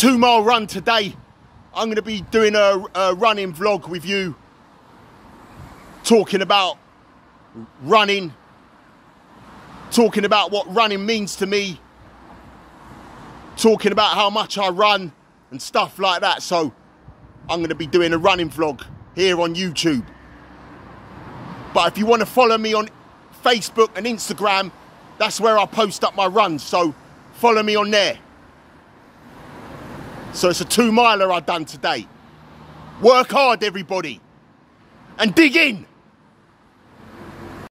two mile run today. I'm going to be doing a, a running vlog with you, talking about running, talking about what running means to me, talking about how much I run and stuff like that. So I'm going to be doing a running vlog here on YouTube. But if you want to follow me on Facebook and Instagram, that's where I post up my runs. So follow me on there. So it's a two miler I've done today. Work hard, everybody. And dig in.